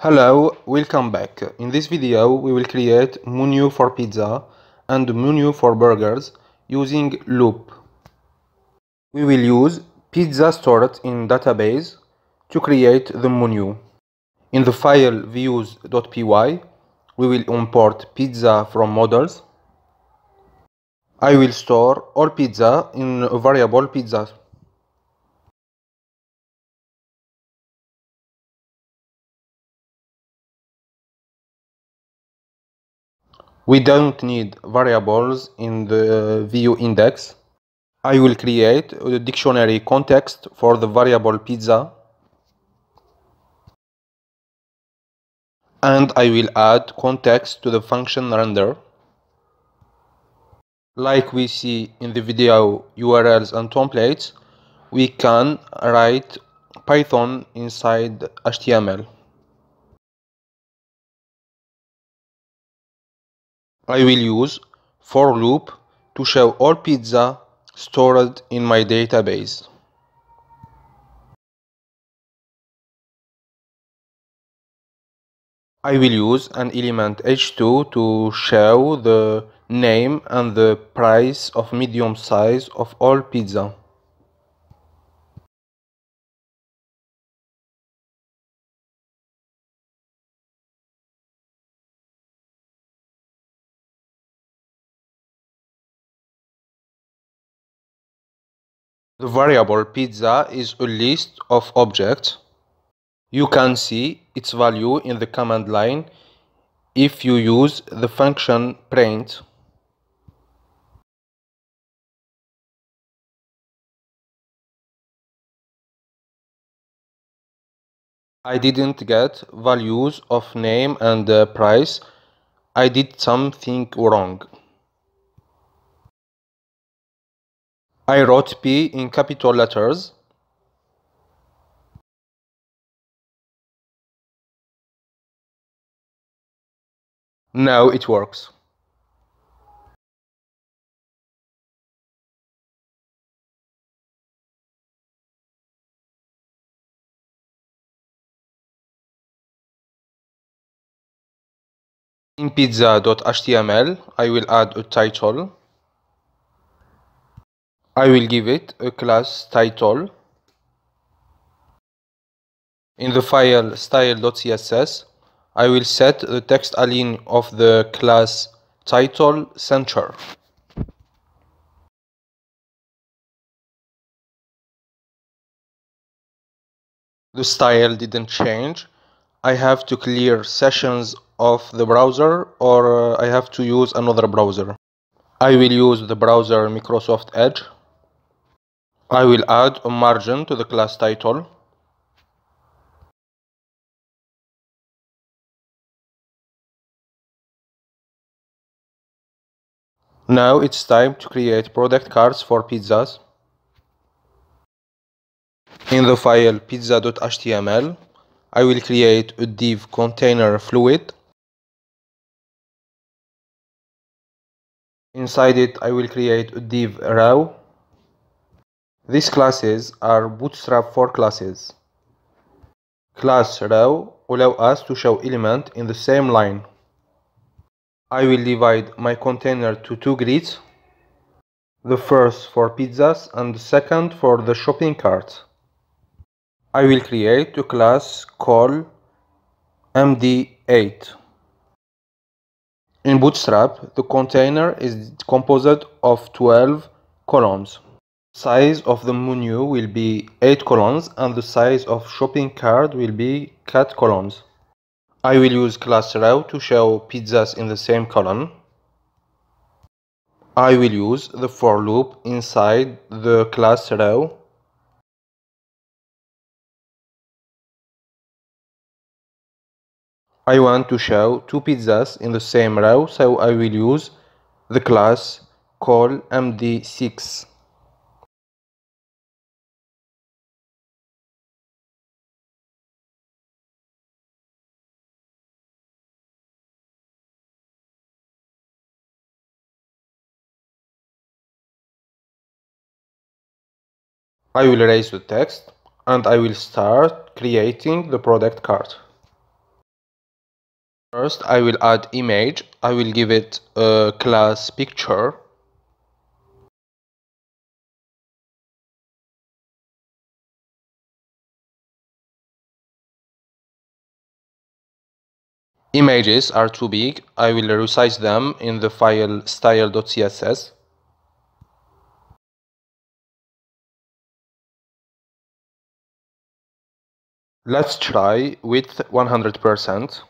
Hello, welcome back. In this video we will create menu for pizza and menu for burgers using loop. We will use pizza stored in database to create the menu. In the file views.py we will import pizza from models. I will store all pizza in a variable pizza. We don't need variables in the uh, view index. I will create a dictionary context for the variable pizza. And I will add context to the function render. Like we see in the video URLs and templates, we can write Python inside HTML. I will use for loop to show all pizza stored in my database. I will use an element h2 to show the name and the price of medium size of all pizza. The variable pizza is a list of objects. You can see its value in the command line if you use the function print. I didn't get values of name and uh, price. I did something wrong. I wrote P in capital letters. Now it works. In pizza.html, I will add a title. I will give it a class title. In the file style.css, I will set the text align of the class title center. The style didn't change. I have to clear sessions of the browser or I have to use another browser. I will use the browser Microsoft Edge. I will add a margin to the class title. Now it's time to create product cards for pizzas. In the file pizza.html, I will create a div container fluid. Inside it, I will create a div row these classes are Bootstrap 4 classes. Class row allow us to show element in the same line. I will divide my container to two grids. The first for pizzas and the second for the shopping cart. I will create a class called MD8. In Bootstrap, the container is composed of 12 columns size of the menu will be 8 columns and the size of shopping cart will be cat columns. I will use class row to show pizzas in the same column. I will use the for loop inside the class row I want to show two pizzas in the same row so I will use the class call md6. I will erase the text and I will start creating the product card. First I will add image, I will give it a class picture. Images are too big, I will resize them in the file style.css. Let's try with 100%.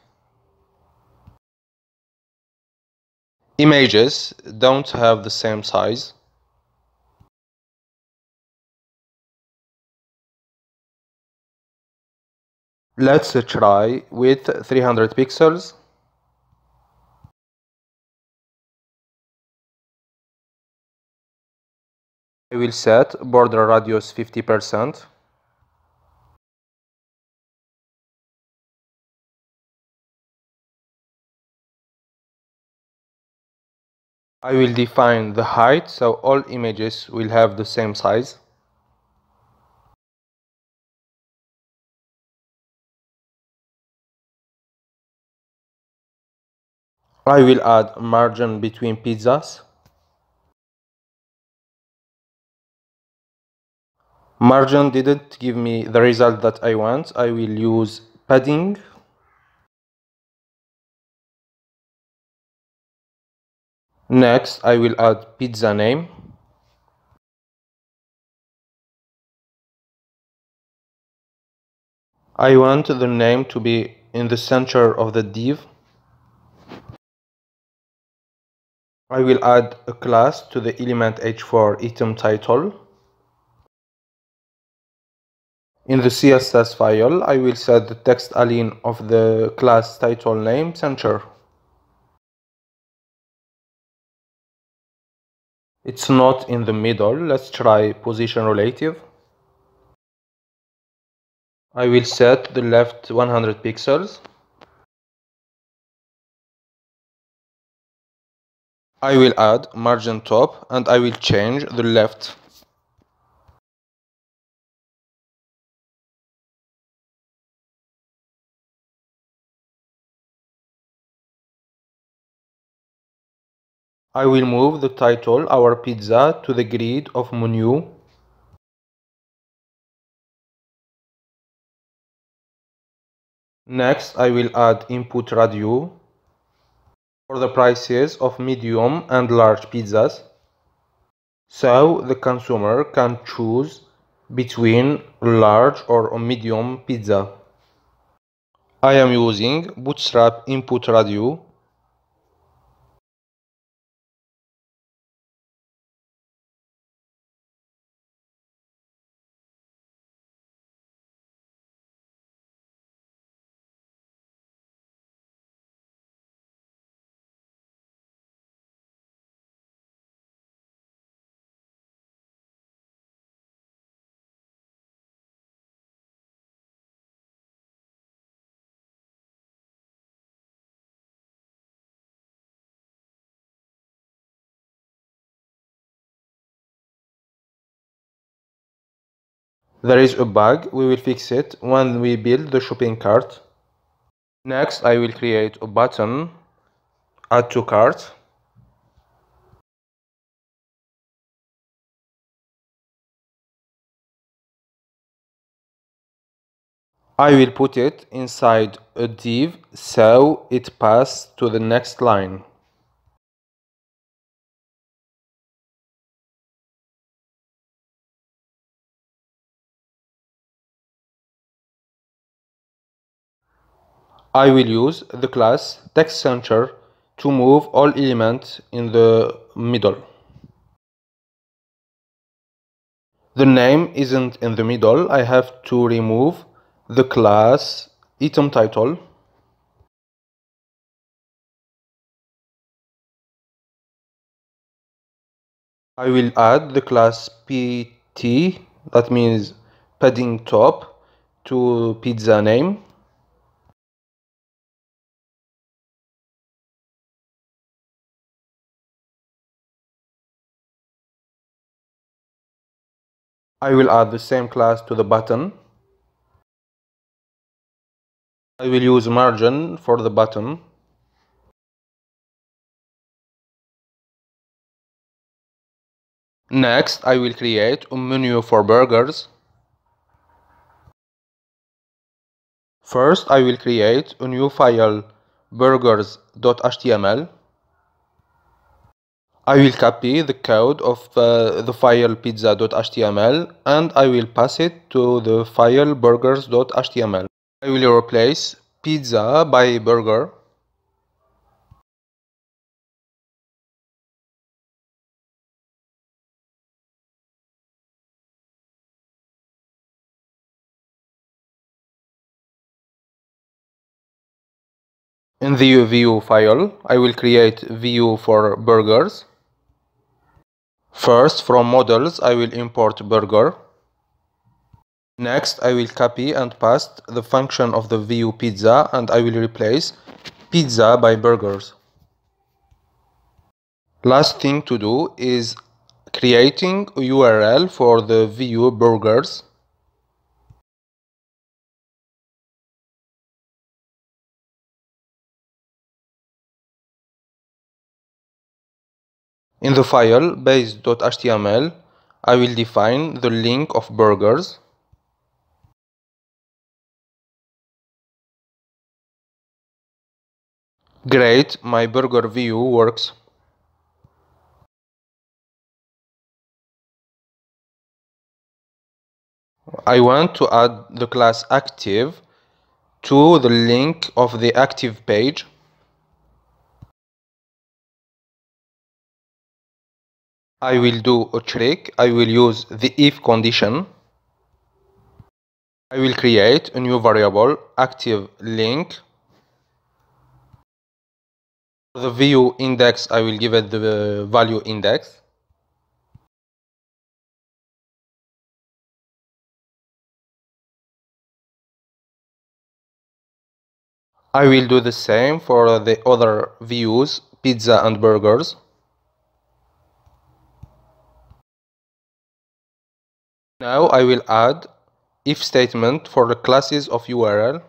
Images don't have the same size. Let's try with 300 pixels. I will set border radius 50%. I will define the height so all images will have the same size. I will add margin between pizzas. Margin didn't give me the result that I want. I will use padding Next, I will add pizza name. I want the name to be in the center of the div. I will add a class to the element h4 item title. In the CSS file, I will set the text align of the class title name center. It's not in the middle. Let's try position relative. I will set the left 100 pixels. I will add margin top and I will change the left I will move the title Our Pizza to the grid of menu. Next, I will add input radio for the prices of medium and large pizzas so the consumer can choose between large or medium pizza. I am using Bootstrap input radio There is a bug, we will fix it when we build the shopping cart. Next, I will create a button, add to cart. I will put it inside a div so it passes to the next line. I will use the class TextCenter to move all elements in the middle. The name isn't in the middle, I have to remove the class item title. I will add the class pt, that means padding top, to pizza name. I will add the same class to the button. I will use margin for the button. Next, I will create a menu for burgers. First, I will create a new file burgers.html I will copy the code of uh, the file pizza.html and I will pass it to the file burgers.html. I will replace pizza by burger. In the view file, I will create view for burgers. First, from models, I will import burger. Next, I will copy and paste the function of the view pizza and I will replace pizza by burgers. Last thing to do is creating a URL for the view burgers. In the file base.html, I will define the link of burgers. Great, my burger view works. I want to add the class active to the link of the active page. I will do a trick. I will use the if condition. I will create a new variable active link. For the view index, I will give it the uh, value index. I will do the same for the other views, pizza and burgers. Now I will add if statement for the classes of URL.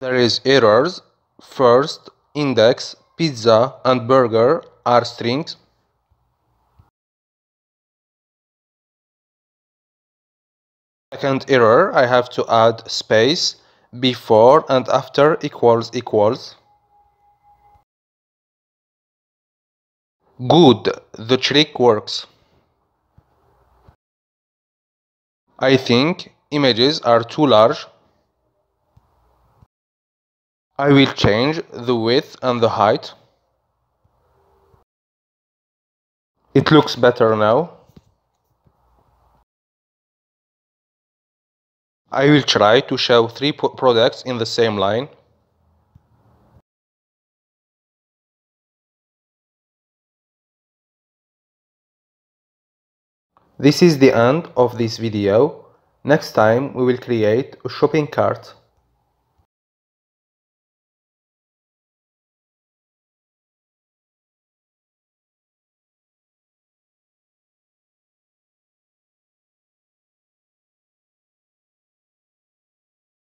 There is errors. First, index, pizza and burger are strings. Second error, I have to add space before and after equals equals. Good, the trick works. I think images are too large I will change the width and the height. It looks better now. I will try to show three products in the same line. This is the end of this video. Next time we will create a shopping cart.